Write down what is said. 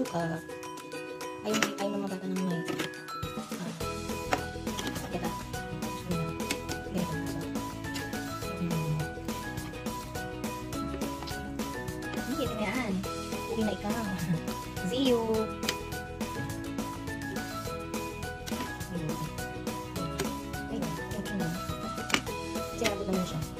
suka. Ayaw, ayaw ng mga bata ng may. Ah. Nila. Ganito na ba? Hmm. Hindi, ito na yan. Uwi na ikaw. See you. Ayun, ayun, ayun. Kasi abot naman siya.